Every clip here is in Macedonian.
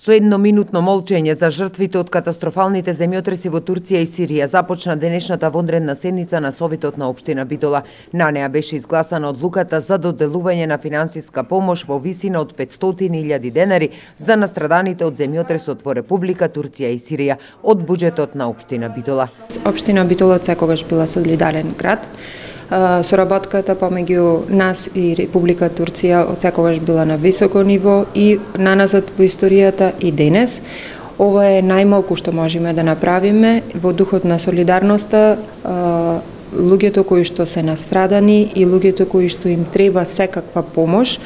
Со едноминутно молчење за жртвите од катастрофалните земјотреси во Турција и Сирија започна денешната вонредна седница на Советот на Обштина Битола. На неа беше изгласана одлуката за доделување на финансиска помош во висина од 500.000 денари за настраданите од земјотресот во Република Турција и Сирија од буџетот на Обштина Битола. Обштина Битола секогаш била солидарен град Соработката помеѓу нас и Република Турција од секогаш била на високо ниво и наназад во историјата и денес. Ова е најмалку што можеме да направиме во духот на солидарноста луѓето кои што се настрадани и луѓето кои што им треба секаква помош,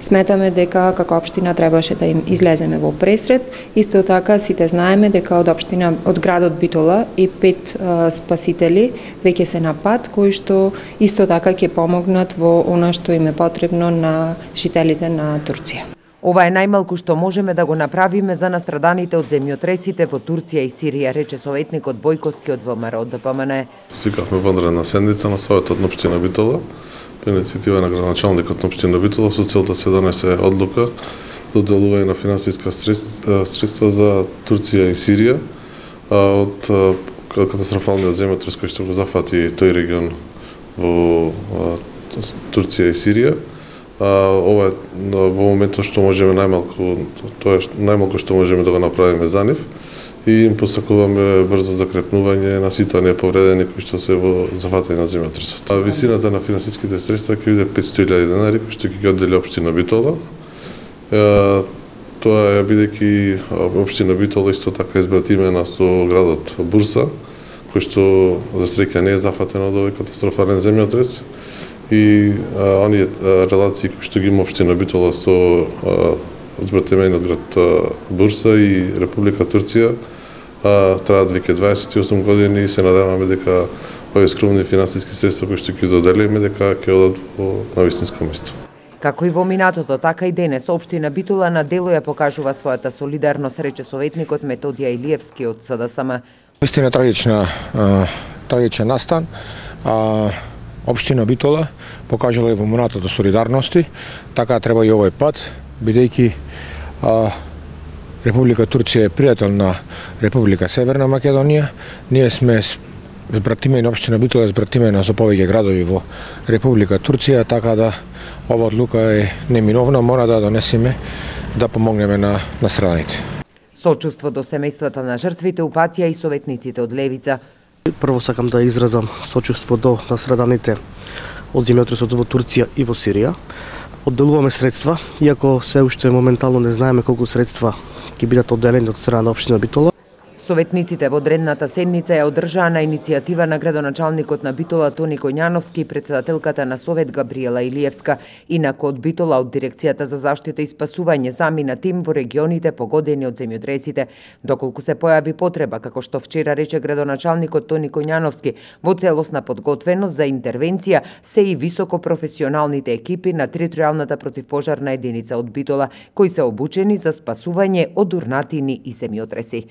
сметаме дека како општина требаше да им излеземе во пресред. Исто така сите знаеме дека од општина од градот Битола и пет а, спасители веќе се на пат кои што исто така ќе помогнат во она што им е потребно на жителите на Турција. Ова е најмалку што можеме да го направиме за настраданите од земјотресите во Турција и Сирија, рече советникот Бојковски од ВМРО ДПМН. Свикавме вонредна седница на Советот на Обштина Битола, по иницијатива на градоначалникот на Обштина Битола, со цел да се донесе одлука за доделување на финансиска средства за Турција и Сирија од катастрофалниот земјотрес кој што го зафати тој регион во Турција и Сирија ова е во моментот што можеме најмалку тоа е најмалку што можеме да го направиме за нив и им посакуваме брзо закрепнување на сите оние повредени кои што се во зафатени на земјотресот. А висината на финансиските средства ќе биде 500.000 денари кои што ќе ги оддели општина Битола. Тоа е бидејќи општина Битола исто така избратимена со градот Бурса, кој што за среќа не е зафатен од овој катастрофален земјотрес и а, оние релации кои што ги има општина Битола со одбратемениот град Бурса и Република Турција траат веќе 28 години и се надеваме дека овие скромни финансиски средства кои што ќе доделиме дека ќе одат во навистинско место. Како и во минатото, така и денес, Обштина Битола на дело ја покажува својата солидарност, рече советникот Методија Илиевски од СДСМ. Истина трагична, трагичен настан. А, Обштина Битола покажала е во до солидарности, така треба и овој пат, бидејќи Република Турција е пријател на Република Северна Македонија. Ние сме збратимени општина Битола збратимена за повеќе градови во Република Турција, така да ова одлука е неминовна, мора да донесеме да помогнеме на настраданите. Сочувство до семејствата на жртвите упатија и советниците од Левица Прво сакам да изразам сочувство до настраданите од земјотресот во Турција и во Сирија. Одделуваме средства, иако се уште моментално не знаеме колку средства ќе бидат одделени од страна на општина Битола. Советниците во дредната седница ја одржаа на иницијатива на градоначалникот на Битола Тони Коњановски и председателката на Совет Габриела Илиевска. Инако од Битола од Дирекцијата за заштита и спасување замина тим во регионите погодени од земјотресите. Доколку се појави потреба, како што вчера рече градоначалникот Тони Коњановски, во целосна подготвеност за интервенција се и високо професионалните екипи на територијалната противпожарна единица од Битола, кои се обучени за спасување од урнатини и земјотреси.